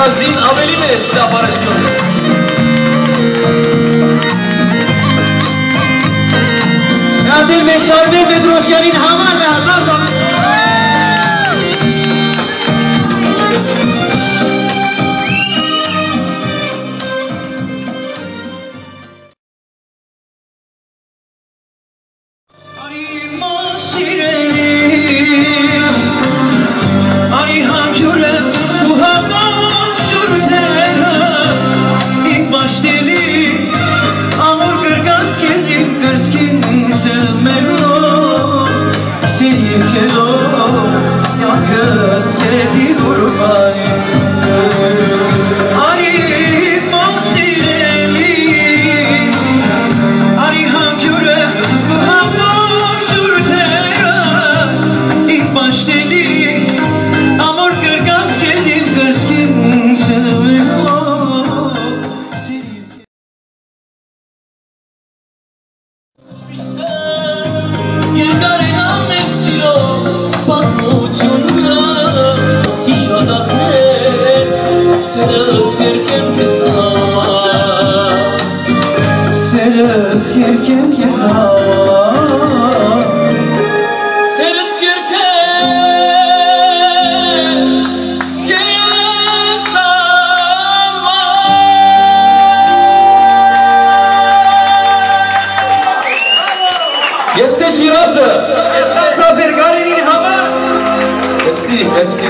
Brazil avelime separazione. Adil mesarde medrosyanin hamar ve hatta zaman see you özgürken biz ama Sen özgürken biz ama Sen özgürken biz ama Yetse şirası Yetse hava Yetse, yetse